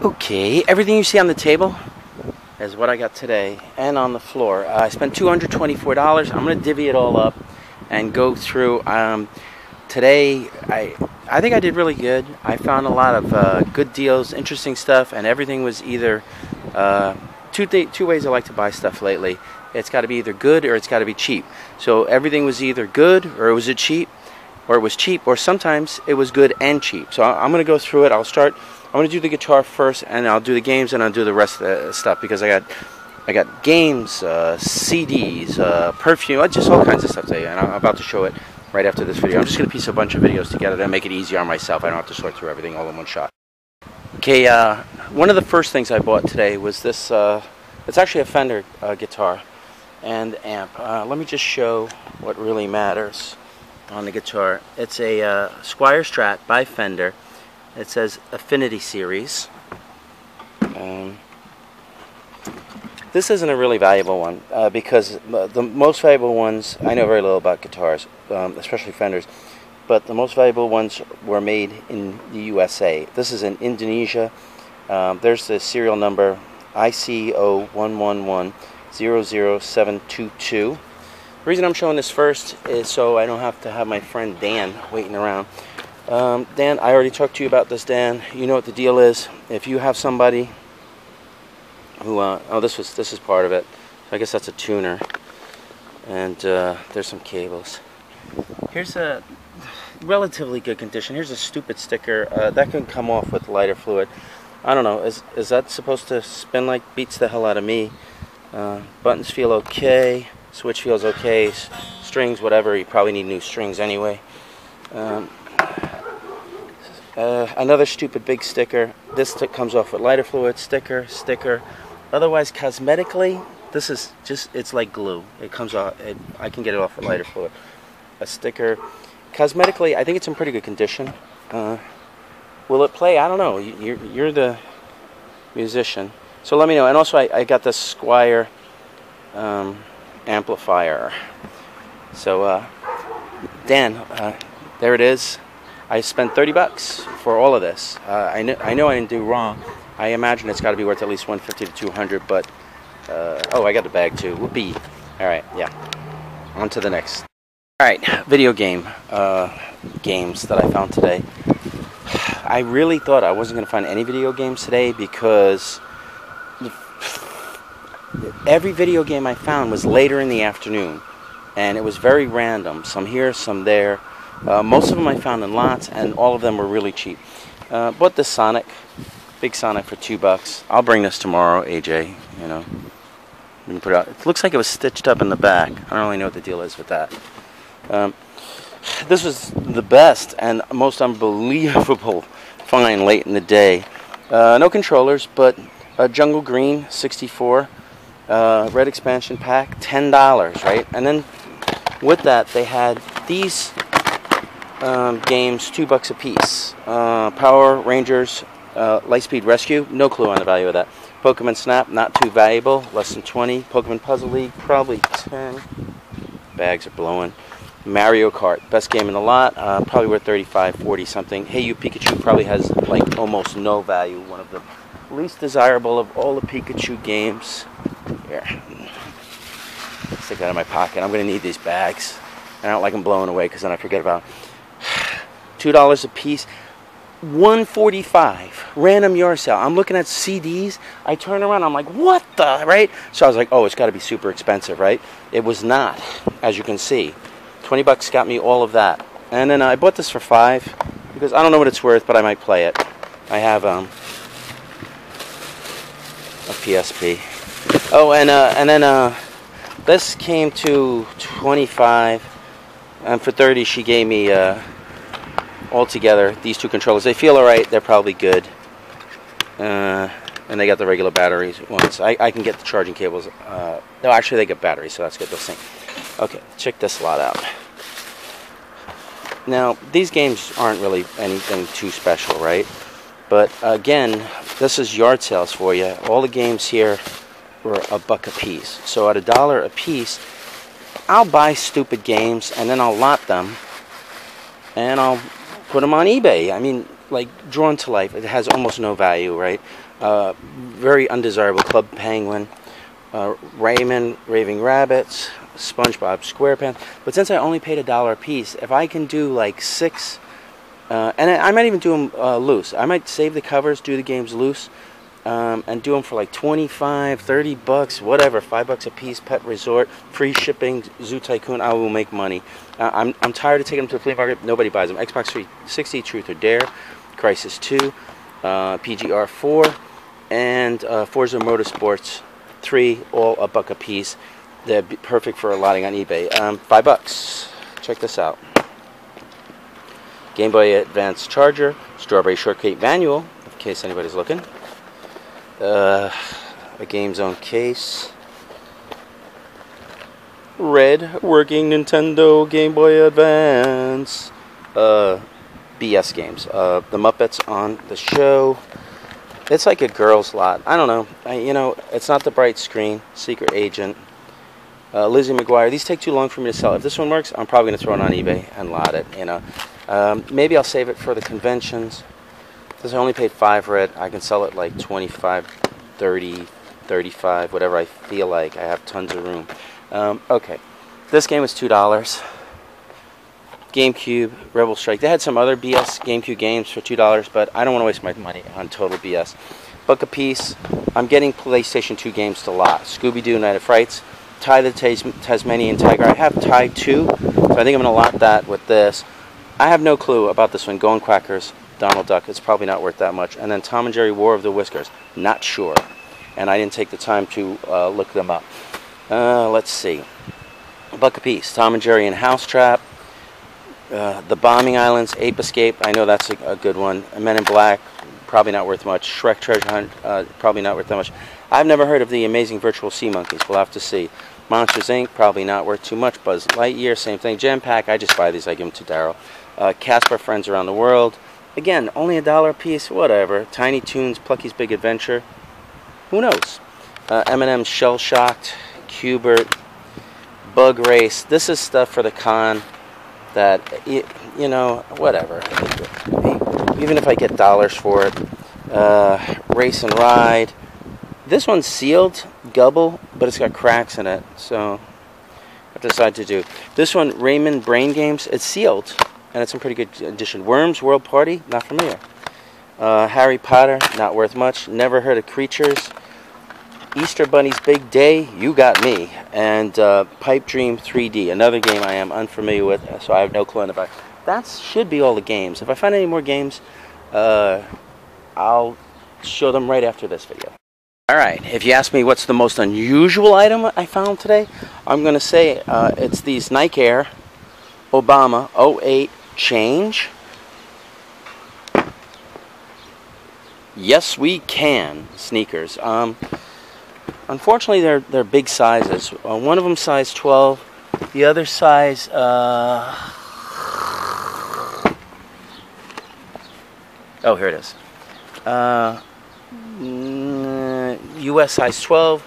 Okay, everything you see on the table is what I got today and on the floor. Uh, I spent $224. I'm going to divvy it all up and go through. Um, today, I I think I did really good. I found a lot of uh, good deals, interesting stuff, and everything was either uh, two two ways I like to buy stuff lately. It's got to be either good or it's got to be cheap. So everything was either good or it was a cheap, or it was cheap, or sometimes it was good and cheap. So I'm going to go through it. I'll start. I'm to do the guitar first, and I'll do the games, and I'll do the rest of the stuff because I got I got games, uh, CDs, uh, perfume, uh, just all kinds of stuff today, and I'm about to show it right after this video. I'm just to piece a bunch of videos together to make it easier on myself. I don't have to sort through everything all in one shot. Okay, uh, one of the first things I bought today was this. Uh, it's actually a Fender uh, guitar and amp. Let me just show what really matters on the guitar. It's a Squier Strat by Fender. It says Affinity Series. Um, this isn't a really valuable one uh, because the most valuable ones, I know very little about guitars, um, especially Fenders, but the most valuable ones were made in the USA. This is in Indonesia. Um, there's the serial number ICO11100722. The reason I'm showing this first is so I don't have to have my friend Dan waiting around. Um, Dan, I already talked to you about this, Dan. You know what the deal is. If you have somebody who uh, oh this was this is part of it. I guess that's a tuner. And uh, there's some cables. Here's a relatively good condition. Here's a stupid sticker uh, that can come off with lighter fluid. I don't know. Is, is that supposed to spin like beats the hell out of me? Uh, buttons feel okay. Switch feels okay. S strings whatever. You probably need new strings anyway. Um, uh, another stupid big sticker. This comes off with lighter fluid, sticker, sticker, Otherwise, cosmetically, this is just, it's like glue. It comes off, it, I can get it off with lighter fluid. A sticker. Cosmetically, I think it's in pretty good condition. Uh, will it play? I don't know. You're, you're the musician. So let me know. And also, I, I got the Squier um, amplifier. So, uh, Dan, uh, there it is. I spent 30 bucks for all of this. Uh, I, kn- I know I didn't do wrong. I imagine it's got to be worth at least 150 to 200, but uh, oh, I got the bag too. Whoopee! All right, yeah. On to the next. All right, video game uh, games that I found today. I really thought I wasn't going to find any video games today because every video game I found was later in the afternoon, and it was very random. Some here, some there. Uh, most of them I found in lots, and all of them were really cheap. Uh, but the Sonic Big Sonic for two bucks. I'll bring this tomorrow, AJ. You know, we can put it out. It looks like it was stitched up in the back. I don't really know what the deal is with that. Um, this was the best and most unbelievable find late in the day. Uh, no controllers, but a Jungle Green 64, uh, red expansion pack, ten dollars, right? And then with that, they had these um, games, two bucks a piece. Uh, Power Rangers uh, Lightspeed Rescue, no clue on the value of that. Pokemon Snap, not too valuable, less than 20. Pokemon Puzzle League, probably 10. Bags are blowing. Mario Kart, best game in the lot, uh, probably worth 35, 40 something. Hey You Pikachu probably has like almost no value, one of the least desirable of all the Pikachu games. Here, stick that in my pocket. I'm going to need these bags. I don't like them blowing away because then I forget about $2 a piece. 145 random yard sale i'm looking at cds i turn around i'm like what the right? So i was like oh it's got to be super expensive right? It was not as you can see. 20 bucks got me all of that. And then i bought this for five because i don't know what it's worth but i might play it. I have um a psp oh and uh and then uh this came to 25 and for 30 she gave me uh altogether, these two controllers, they feel alright, they're probably good. Uh, and they got the regular batteries ones. I, I can get the charging cables. Uh, no, actually, they get batteries, so that's good. They'll sync. Okay, check this lot out. Now, these games aren't really anything too special, right? But again, this is yard sales for you. All the games here were a buck a piece. So at a dollar a piece, I'll buy stupid games and then I'll lot them and I'll put them on eBay. I mean, like drawn to life. It has almost no value, right? Uh, very undesirable. Club Penguin, uh, Rayman, Raving Rabbits, SpongeBob SquarePants. But since I only paid a dollar a piece, if I can do like six, uh, and I, I, might even do them uh, loose. I might save the covers, do the games loose, um, and do them for like 25, 30 bucks, whatever, five bucks a piece. Pet Resort, free shipping, Zoo Tycoon. I will make money. Uh, I'm I'm tired of taking them to the flea market. Nobody buys them. Xbox 360, Truth or Dare, Crysis 2, uh, PGR 4, and uh, Forza Motorsports 3, all a buck a piece. They're perfect for allotting on eBay. Um, five bucks. Check this out. Game Boy Advance Charger, Strawberry Shortcake Manual, in case anybody's looking. Uh, a Game Zone case. Red working Nintendo Game Boy Advance. Uh, BS games. Uh, the Muppets on the show. It's like a girl's lot. I don't know. I, you know, it's not the bright screen. Secret Agent. Uh, Lizzie McGuire. These take too long for me to sell. If this one works, I'm probably going to throw it on eBay and lot it. You know, um, maybe I'll save it for the conventions. Since I only paid five for it, I can sell it like 25, 30, 35, whatever I feel like. I have tons of room. Um, okay, this game was two dollars. GameCube, Rebel Strike. They had some other BS GameCube games for two dollars, but I don't want to waste my money on total BS. Buck a piece. I'm getting PlayStation 2 games to lot. Scooby Doo Night of Frights. Ty the Tas Tasmanian Tiger. I have Ty 2, so I think I'm going to lot that with this. I have no clue about this one. Going Quackers, Donald Duck. It's probably not worth that much. And then Tom and Jerry War of the Whiskers. Not sure. And I didn't take the time to uh, look them up. Uh, let's see. Buck a piece. Tom and Jerry and House Trap. Uh, the Bombing Islands, Ape Escape. I know that's a, a, good one. Men in Black. Probably not worth much. Shrek Treasure Hunt. Uh, probably not worth that much. I've never heard of the amazing virtual sea monkeys. We'll have to see. Monsters Inc. Probably not worth too much. Buzz Lightyear, same thing. Gem Pack. I just buy these. I give them to Daryl. Uh, Casper Friends Around the World. Again, only a dollar a piece. Whatever. Tiny Toons, Plucky's Big Adventure. Who knows? Uh, M&M's Shell Shocked. Cubert, Bug Race. This is stuff for the con that, you, you know, whatever. Even if I get dollars for it. Uh, race and Ride. This one's sealed, Gubble, but it's got cracks in it, so I've decided to do. This one, Rayman Brain Games, it's sealed, and it's in pretty good condition. Worms World Party, not familiar. Uh, Harry Potter, not worth much. Never heard of Creatures. Easter Bunny's Big Day, you got me. And uh, Pipe Dream 3D, another game I am unfamiliar with, so I have no clue about. That should be all the games. If I find any more games, uh, I'll show them right after this video. Alright, if you ask me what's the most unusual item I found today, I'm going to say uh, it's these Nike Air Obama 08 Change. Yes, we can sneakers. Um, unfortunately, they're, they're big sizes. Uh, one of them size 12, the other size... Uh, oh, here it is. Uh, US size 12,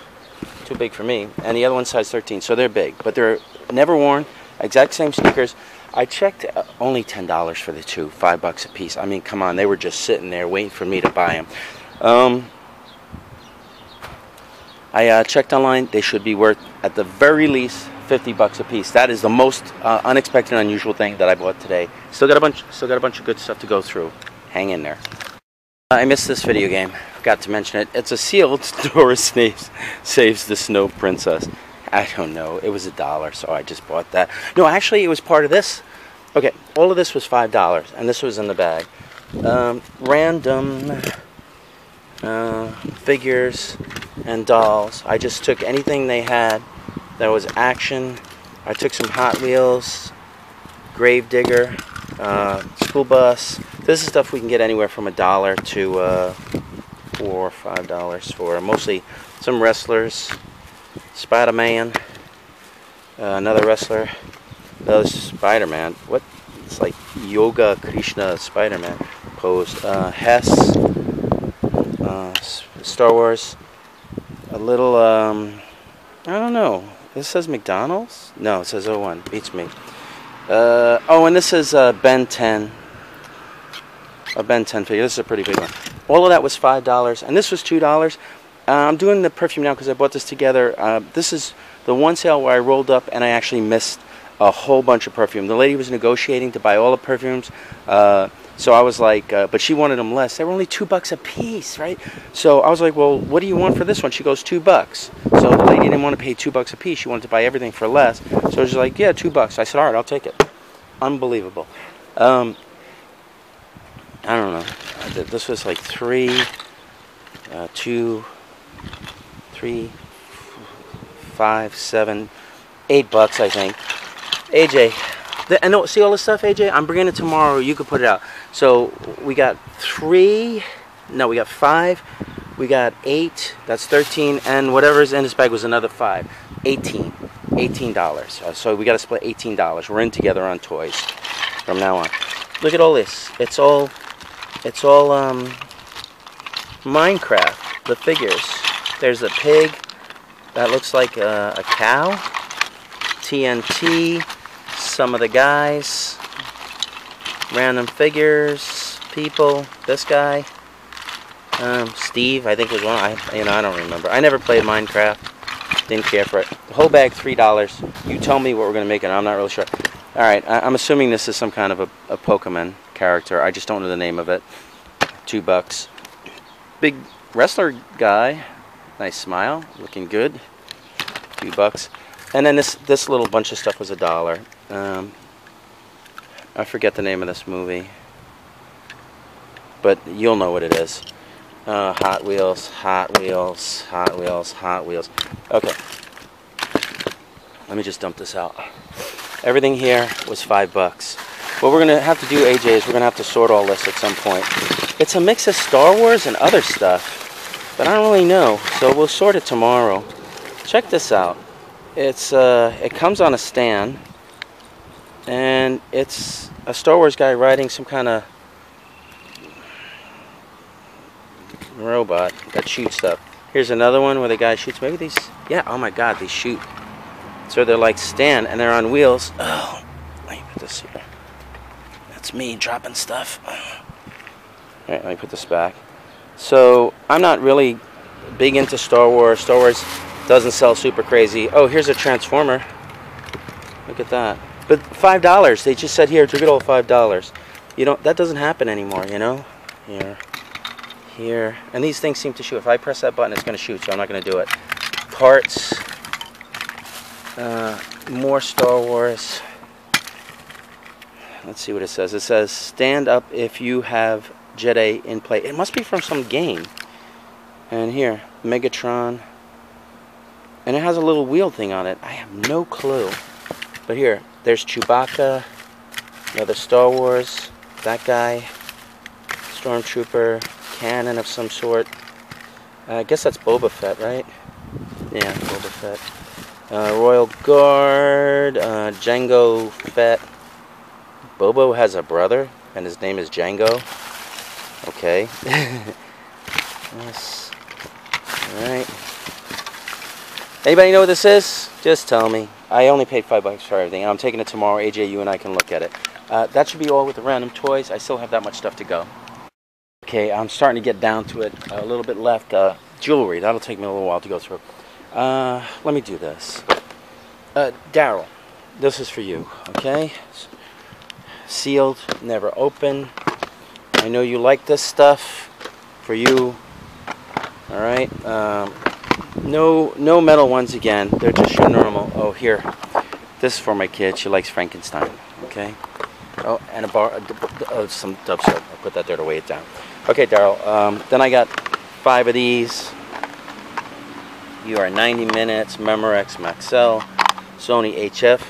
too big for me, and the other one size 13. So they're big, but they're never worn. Exact same sneakers. I checked uh, only ten dollars for the two, five bucks a piece. I mean, come on, they were just sitting there waiting for me to buy them. Um, I uh, checked online; they should be worth at the very least 50 bucks a piece. That is the most uh, unexpected, unusual thing that I bought today. Still got a bunch, still got a bunch of good stuff to go through. Hang in there. I missed this video game. Forgot to mention it. It's a sealed Dora Saves, saves the Snow Princess. I don't know. It was a dollar, so I just bought that. No, actually, it was part of this. Okay, all of this was five dollars, and this was in the bag. Um, random uh, figures and dolls. I just took anything they had that was action. I took some Hot Wheels, Gravedigger, uh, school bus. This is stuff we can get anywhere from a dollar to uh, four or five dollars for. Mostly some wrestlers, Spider-Man, uh, another wrestler, another Spider-Man. What? It's like Yoga Krishna Spider-Man pose. Uh, Hess, uh, Star Wars. A little, um, I don't know. This says McDonald's? No, it says 01. Beats me. Uh, oh, and this is uh, Ben 10. a Ben 10 figure. This is a pretty big one. All of that was five dollars, and this was two dollars. Uh, I'm doing the perfume now because I bought this together. Uh, this is the one sale where I rolled up and I actually missed a whole bunch of perfume. The lady was negotiating to buy all the perfumes. Uh, so I was like, uh, but she wanted them less. They were only two bucks a piece, right? So I was like, well, what do you want for this one? She goes, two bucks. So the lady didn't want to pay two bucks a piece. She wanted to buy everything for less. So she's like, yeah, two bucks. I said, all right, I'll take it. Unbelievable. Um, I don't know. This was like three, uh, two, three, five, seven, eight bucks, I think. AJ, the, and see all this stuff, AJ? I'm bringing it tomorrow. You could put it out. So we got three, no, we got five, we got eight, that's 13, and whatever's in this bag was another five. 18. $18. Uh, so we got to split $18. We're in together on toys from now on. Look at all this. It's all, it's all um, Minecraft, the figures. There's a pig that looks like a, a cow. TNT, some of the guys, random figures, people, this guy, um, Steve, I think was one. I, you know, I don't remember. I never played Minecraft. Didn't care for it. The whole bag, three dollars. You tell me what we're gonna make it. I'm not really sure. All right, I, am assuming this is some kind of a, a Pokemon character. I just don't know the name of it. Two bucks. Big wrestler guy. Nice smile. Looking good. A few bucks. And then this this little bunch of stuff was a dollar. Um, I forget the name of this movie, but you'll know what it is. Uh, Hot Wheels, Hot Wheels, Hot Wheels, Hot Wheels. Okay. Let me just dump this out. Everything here was five bucks. What we're going to have to do, AJ, is we're going to have to sort all this at some point. It's a mix of Star Wars and other stuff, but I don't really know. So we'll sort it tomorrow. Check this out. It's uh, it comes on a stand, and it's a Star Wars guy riding some kind of robot that shoots stuff. Here's another one where the guy shoots. Maybe these, yeah. Oh my God, they shoot. So they're like stand, and they're on wheels. Oh, let me put this here. That's me dropping stuff. All right, let me put this back. So I'm not really big into Star Wars. Star Wars doesn't sell super crazy. Oh, here's a Transformer. Look at that. But five dollars. They just said here, took it all five dollars. You know that doesn't happen anymore. You know, here, here, and these things seem to shoot. If I press that button, it's going to shoot. So I'm not going to do it. Parts. Uh, more Star Wars. Let's see what it says. It says, "Stand up if you have Jedi in play." It must be from some game. And here, Megatron. And it has a little wheel thing on it. I have no clue. But here, there's Chewbacca, another Star Wars, that guy, Stormtrooper, cannon of some sort. Uh, I guess that's Boba Fett, right? Yeah, Boba Fett. Uh, Royal Guard, uh, Jango Fett. Bobo has a brother, and his name is Django. Okay. yes. Alright. Anybody know what this is? Just tell me. I only paid five bucks for everything. And I'm taking it tomorrow. AJ, you and I can look at it. Uh, that should be all with the random toys. I still have that much stuff to go. Okay, I'm starting to get down to it. A little bit left. Uh, jewelry. That'll take me a little while to go through. Uh, let me do this. Uh, Daryl, this is for you. Okay? Sealed, never open. I know you like this stuff. For you. All right. Um, no, no metal ones again. They're just your normal. Oh, here. This is for my kid. She likes Frankenstein. Okay. Oh, and a bar, uh, some dub soap. I'll put that there to weigh it down. Okay, Daryl. Um, then I got five of these. You are 90 minutes. Memorex Maxell. Sony HF.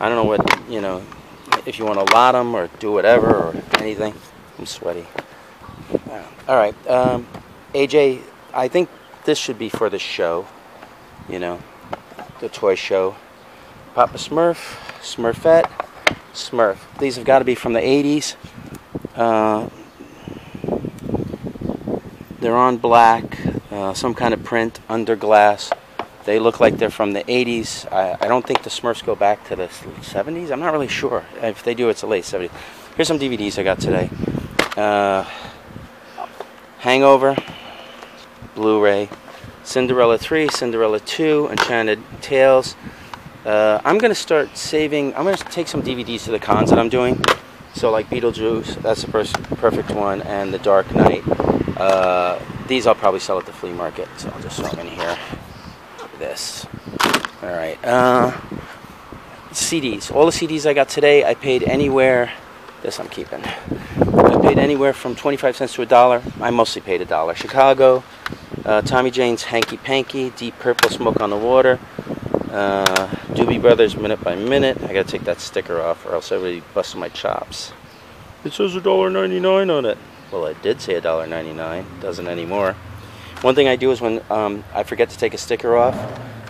I don't know what you know. If you want to lot them or do whatever or anything. I'm sweaty. All right. Um, AJ, I think this should be for the show, you know, the toy show. Papa Smurf, Smurfette, Smurf. These have got to be from the 80s. Uh, they're on black, uh, some kind of print under glass. They look like they're from the 80s. I, I, don't think the Smurfs go back to the 70s. I'm not really sure. If they do, it's the late 70s. Here's some DVDs I got today. Uh, Hangover, Blu-ray, Cinderella 3, Cinderella 2, Enchanted Tales. Uh, I'm going to start saving, I'm going to take some DVDs to the cons that I'm doing. So like Beetlejuice, that's the perfect one, and The Dark Knight. Uh, these I'll probably sell at the flea market, so I'll just throw them in here. This. Alright. Uh, CDs. All the CDs I got today, I paid anywhere. This I'm keeping. Paid anywhere from 25 cents to a dollar. I mostly paid a dollar. Chicago, uh, Tommy James Hanky Panky, Deep Purple Smoke on the Water, uh, Doobie Brothers Minute by Minute. I gotta take that sticker off or else everybody busts my chops. It says $1.99 on it. Well, it did say $1.99. Doesn't anymore. One thing I do is when um, I forget to take a sticker off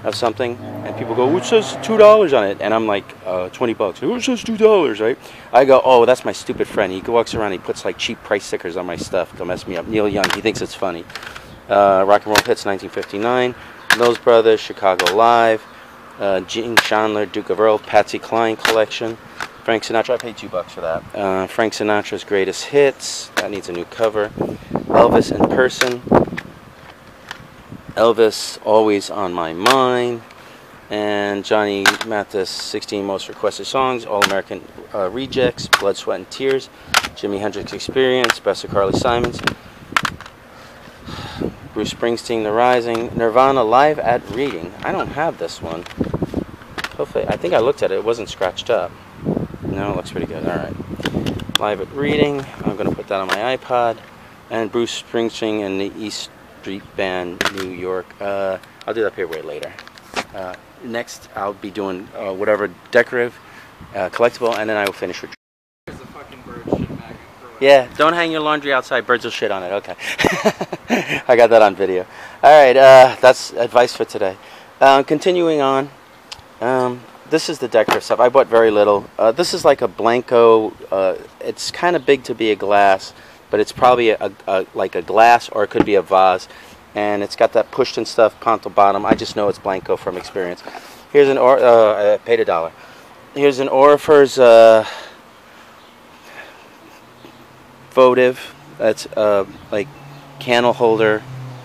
of something, and people go, "Which says two dollars on it?" and I'm like, uh, "20 bucks." Which says two dollars, right? I go, "Oh, that's my stupid friend. He walks around, he puts like cheap price stickers on my stuff to mess me up." Neil Young, he thinks it's funny. Uh, Rock and Roll Hits, 1959. Those Brothers, Chicago Live. Uh, Gene Chandler, Duke of Earl, Patsy Cline collection. Frank Sinatra, I paid two bucks for that. Uh, Frank Sinatra's Greatest Hits, that needs a new cover. Elvis in Person, Elvis, Always on My Mind, and Johnny Mathis, 16 Most Requested Songs, All American uh, Rejects, Blood, Sweat, and Tears, Jimi Hendrix Experience, Best of Carly Simons, Bruce Springsteen, The Rising, Nirvana Live at Reading. I don't have this one. Hopefully, I think I looked at it, it wasn't scratched up. No, it looks pretty good. Alright. Live at Reading, I'm going to put that on my iPod, and Bruce Springsteen and the East Street Band, New York. Uh, I'll do that paperweight later. Uh, next, I'll be doing uh, whatever decorative, uh, collectible, and then I will finish with. Yeah, don't hang your laundry outside. Birds will shit on it. Okay. I got that on video. All right, uh, that's advice for today. Um, continuing on, um, this is the decorative stuff. I bought very little. Uh, this is like a Blenko. it's kind of big to be a glass but it's probably a, a, like a glass or it could be a vase and it's got that pushed and stuff ponto bottom. I just know it's Blenko from experience. Here's an or uh, I paid a dollar. Here's an Orrefors uh, votive. That's uh, like candle holder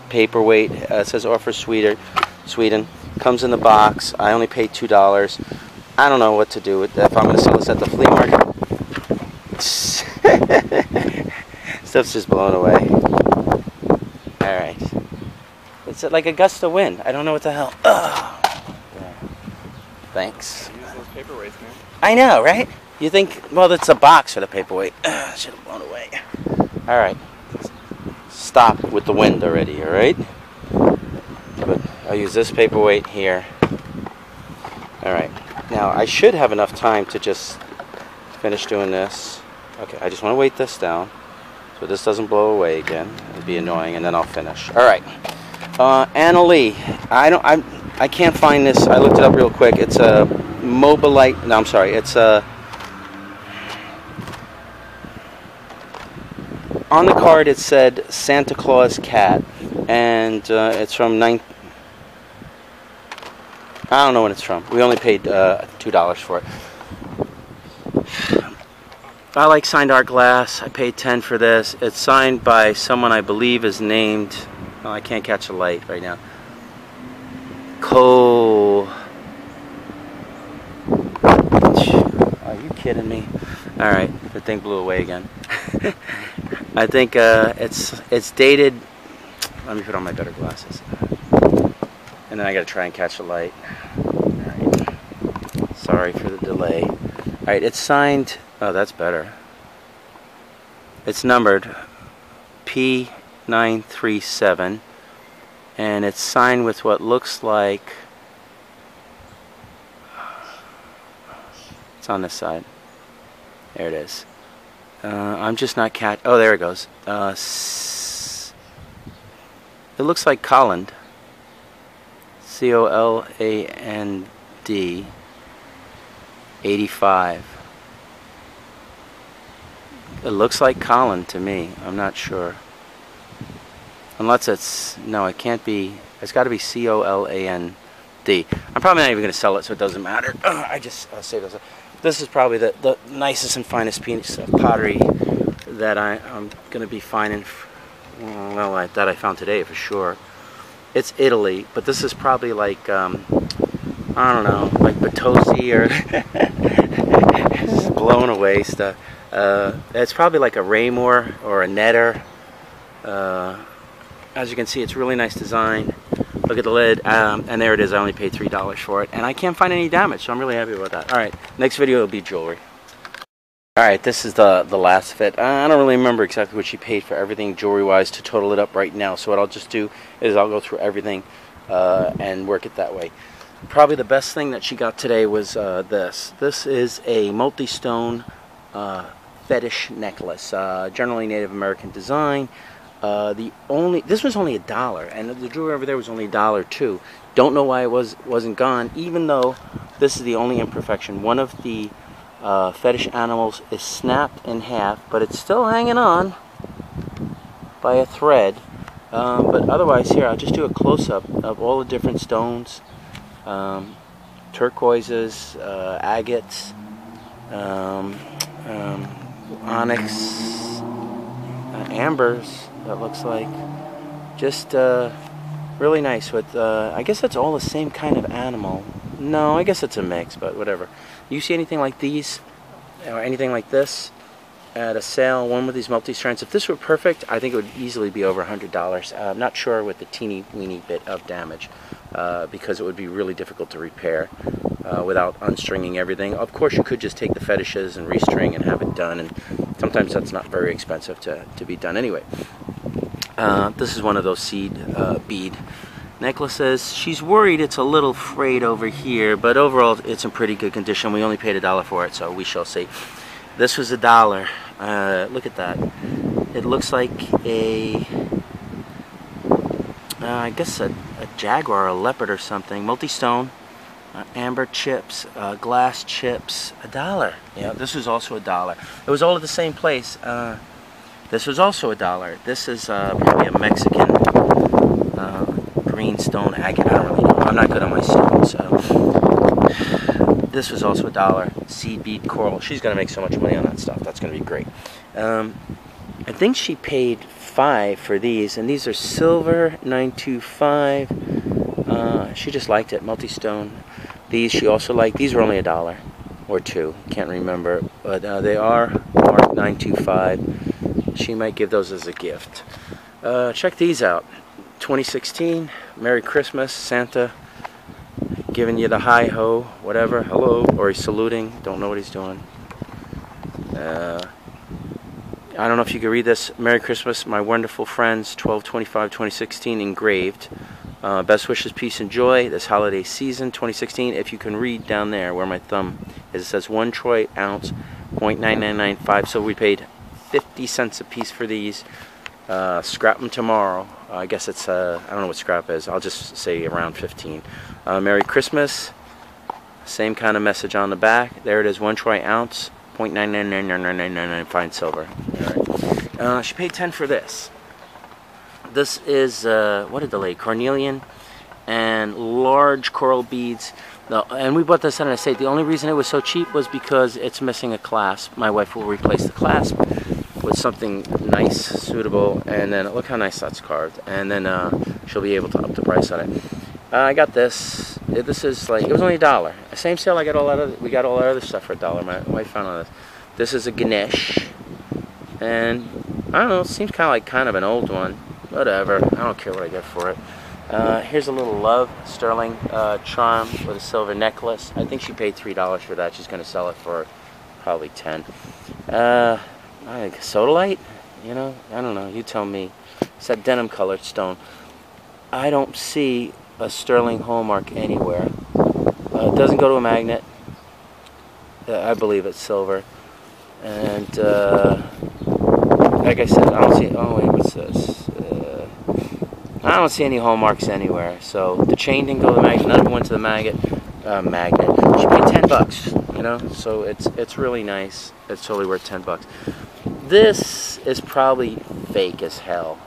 paperweight. Uh, it says Aurifer Sweden Sweden. Comes in the box. I only paid two dollars. I don't know what to do with if I'm going to sell this at the flea market Stuff's just blown away. Alright. It's like a gust of wind. I don't know what the hell. Ugh. Thanks. I know, right? You think, well, it's a box for the paperweight. Ugh, should have blown away. Alright. Stop with the wind already, alright? But I'll use this paperweight here. Alright. Now, I should have enough time to just finish doing this. Okay, I just want to weight this down. So this doesn't blow away again. It'd be annoying, and then I'll finish. All right. Uh, Annalee. I don't. I. I can't find this. I looked it up real quick. It's a Mobilitee. No, I'm sorry. It's a. On the card, it said Santa Claus cat, and uh, it's from nine. I don't know when it's from. We only paid uh, two dollars for it. I like signed art glass. I paid 10 for this. It's signed by someone I believe is named, oh, I can't catch a light right now. Cole. Are you kidding me? All right, the thing blew away again. I think uh, it's it's dated. Let me put on my better glasses, and then I got to try and catch a light. All right. Sorry for the delay. All right, it's signed Oh, that's better. It's numbered P937 and it's signed with what looks like it's on this side. There it is. Uh, I'm just not cat. Oh, there it goes. Uh, it looks like Coland. C O L A N D 85. It looks like Colin to me. I'm not sure. Unless it's, no, it can't be, it's got to be C-O-L-A-N-D. I'm probably not even going to sell it, so it doesn't matter. I just uh, say those. This is probably the, the nicest and finest piece of pottery that I, I'm going to be finding, well, I, that I found today for sure. It's Italy, but this is probably like, um, I don't know, like Bitossi or blown away stuff. Uh, it's probably like a Raymor or a Netter. Uh, as you can see, it's really nice design. Look at the lid, um, and there it is. I only paid three dollars for it, and I can't find any damage, so I'm really happy about that. All right, next video will be jewelry. All right, this is the the last fit. I don't really remember exactly what she paid for everything jewelry-wise to total it up right now. So what I'll just do is I'll go through everything uh, and work it that way. Probably the best thing that she got today was uh, this. This is a multi-stone uh, fetish necklace, uh, generally Native American design. Uh, the only this was only a dollar, and the jewelry over there was only a dollar too. Don't know why it was wasn't gone, even though this is the only imperfection. One of the uh, fetish animals is snapped in half, but it's still hanging on by a thread. Um, but otherwise, here I'll just do a close-up of all the different stones, um, turquoises, uh, agates, um, um onyx, uh, ambers. That looks like just uh, really nice. With uh, I guess that's all the same kind of animal. No, I guess it's a mix, but whatever. You see anything like these or anything like this at a sale, one with these multi-strands, if this were perfect, I think it would easily be over $100. Uh, I'm not sure with the teeny weeny bit of damage uh, because it would be really difficult to repair uh, without unstringing everything. Of course, you could just take the fetishes and restring and have it done, and sometimes that's not very expensive to, to be done anyway. Uh, this is one of those seed uh, bead necklaces. She's worried it's a little frayed over here, but overall it's in pretty good condition. We only paid a dollar for it, so we shall see. This was a dollar. Uh, look at that. It looks like a, uh, I guess a, a, jaguar, a leopard or something. Multi-stone, uh, amber chips, uh, glass chips, a dollar. Yeah, this was also a dollar. It was all at the same place. Uh, this was also a dollar. This is uh, probably a Mexican green stone agate. I don't really know. I'm not good on my stones. So. This was also a dollar. Seed bead coral. She's going to make so much money on that stuff. That's going to be great. Um, I think she paid five for these, and these are silver 925. Uh, she just liked it. Multi-stone. These she also liked. These were only a dollar or two. Can't remember, but uh, they are marked 925. She might give those as a gift. Uh, check these out. 2016. Merry Christmas, Santa. Giving you the hi ho, whatever, hello, or he's saluting. Don't know what he's doing. Uh, I don't know if you can read this. Merry Christmas, my wonderful friends. 1225 2016 engraved. Uh, best wishes, peace, and joy this holiday season 2016. If you can read down there where my thumb is, it says one troy ounce, 0.9995. So we paid 50 cents a piece for these. Uh, scrap them tomorrow. Uh, I guess it's, uh, I don't know what scrap is. I'll just say around 15. Uh, Merry Christmas. Same kind of message on the back. There it is, one troy ounce, 0.999999 fine silver. Uh, she paid 10 for this. This is, uh, what did the lady? Cornelian and large coral beads. No, and we bought this at an estate. The only reason it was so cheap was because it's missing a clasp. My wife will replace the clasp with something nice, suitable, and then look how nice that's carved. And then uh, she'll be able to up the price on it. Uh, I got this. This is like it was only a dollar. Same sale. I got all that. Other, we got all our other stuff for a dollar. My wife found all this. This is a Ganesh, and I don't know. It seems kind of like kind of an old one. Whatever. I don't care what I get for it. Uh, here's a little love sterling uh, charm with a silver necklace. I think she paid three dollars for that. She's going to sell it for probably ten. Uh, like sodalite, you know, I don't know. You tell me. It's that denim colored stone. I don't see a sterling hallmark anywhere. Uh, it doesn't go to a magnet. Uh, I believe it's silver. And uh, like I said, I don't see. Oh wait, what's this? Uh, I don't see any hallmarks anywhere. So the chain didn't go to the magnet. None of it went to the magnet. Uh, magnet. She paid ten bucks. You know, so it's it's really nice. It's totally worth ten bucks. This is probably fake as hell.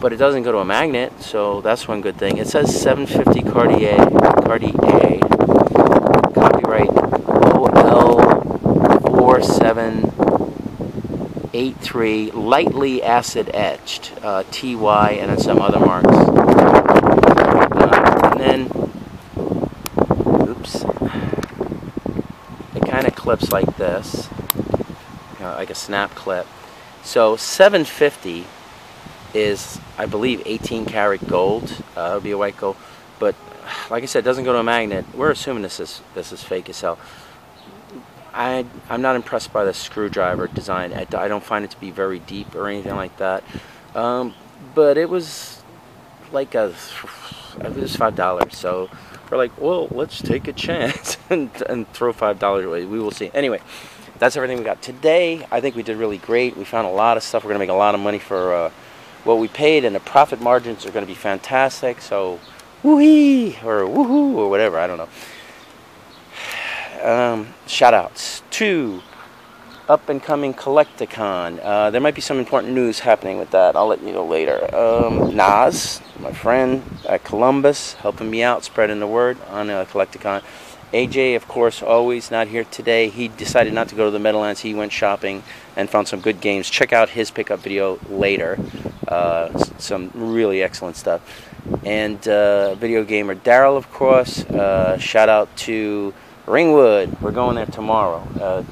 But it doesn't go to a magnet, so that's one good thing. It says 750 Cartier, Cartier, copyright OL47 83 lightly acid etched uh, TY and then some other marks. Uh, and then, oops, it kind of clips like this, know, like a snap clip. So 750 is, I believe, 18 karat gold. Uh, it'll be a white gold, but like I said, it doesn't go to a magnet. We're assuming this is this is fake as hell. I I'm not impressed by the screwdriver design. I, I don't find it to be very deep or anything like that. Um, but it was like a it was five dollars. So we're like, well, let's take a chance and, and throw five dollars away. We will see. Anyway, that's everything we got today. I think we did really great. We found a lot of stuff. We're gonna make a lot of money for uh, what we paid, and the profit margins are gonna be fantastic. So woohee or woohoo or whatever. I don't know. Um, shout outs to up and coming Collect-A-Con. Uh, there might be some important news happening with that. I'll let you know later. Um, Nas, my friend at Columbus, helping me out, spreading the word on uh, Collect-A-Con. AJ, of course, always not here today. He decided not to go to the Meadowlands. He went shopping and found some good games. Check out his pickup video later. Uh, some really excellent stuff and uh, video gamer Daryl, of course. Uh, shout out to Ringwood. We're going there tomorrow. Uh,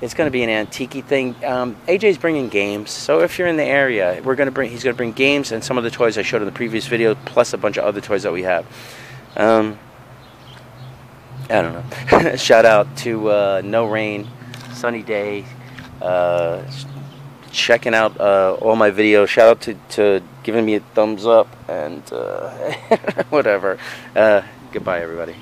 it's going to be an antique thing. Um, AJ's bringing games, so if you're in the area, we're going to bring. He's going to bring games and some of the toys I showed in the previous video, plus a bunch of other toys that we have. Um, I don't know. shout out to uh, No Rain, Sunny Day. Uh, checking out uh, all my videos. Shout out to, to giving me a thumbs up and uh, whatever. Uh, goodbye, everybody.